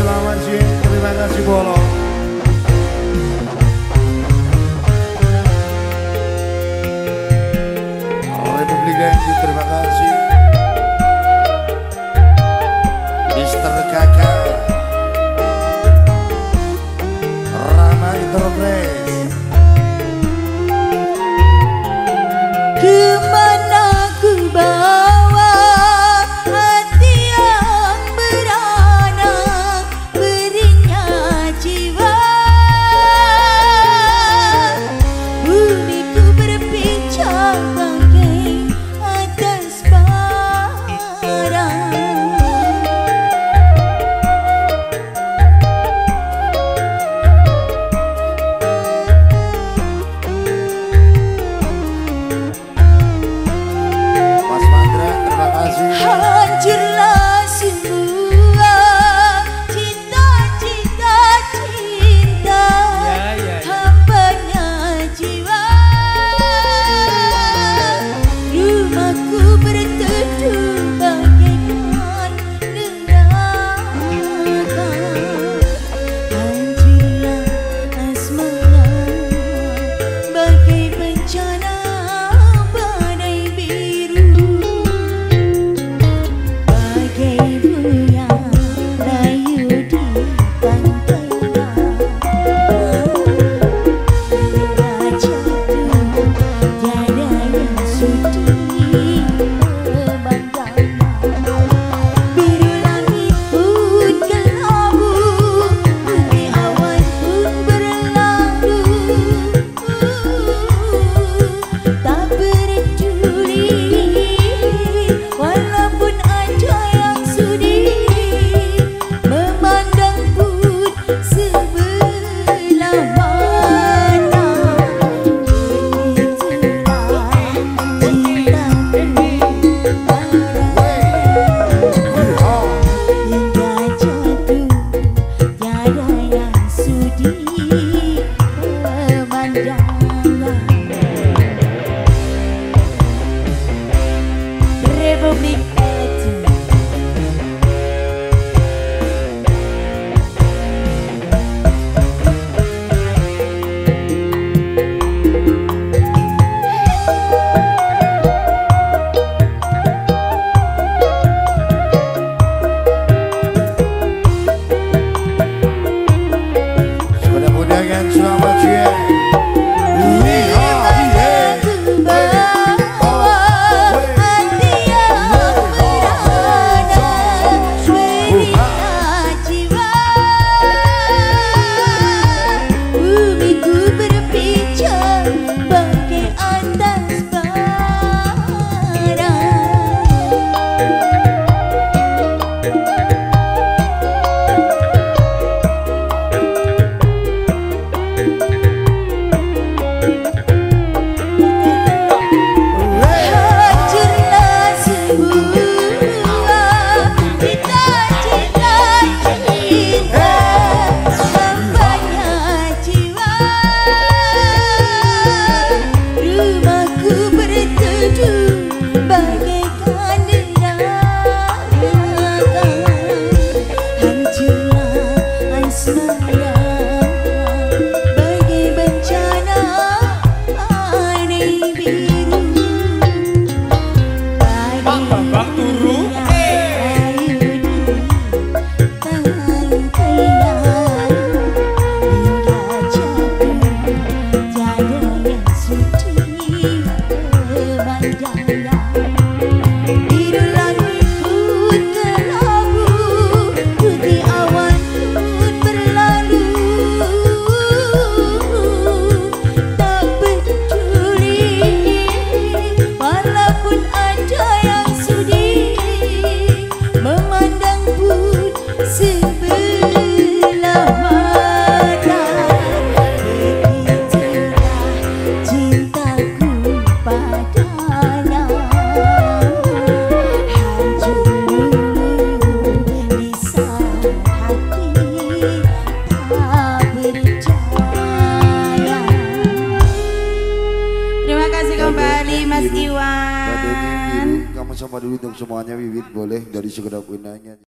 selamat sih terima kasih bolong Republik Denki terima kasih Iwan. Badannya biru, kamu sama dulu dong semuanya Wiwit boleh dari segera punanya.